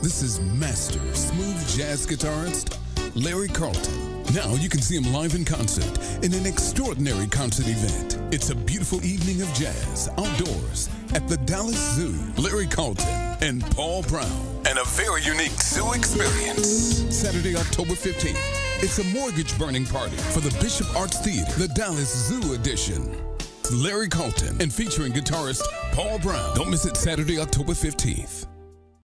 This is master smooth jazz guitarist Larry Carlton. Now you can see him live in concert in an extraordinary concert event. It's a beautiful evening of jazz outdoors at the Dallas Zoo. Larry Carlton and Paul Brown. And a very unique zoo experience. Saturday, October 15th. It's a mortgage burning party for the Bishop Arts Theater, the Dallas Zoo edition. Larry Carlton and featuring guitarist Paul Brown. Don't miss it Saturday, October 15th.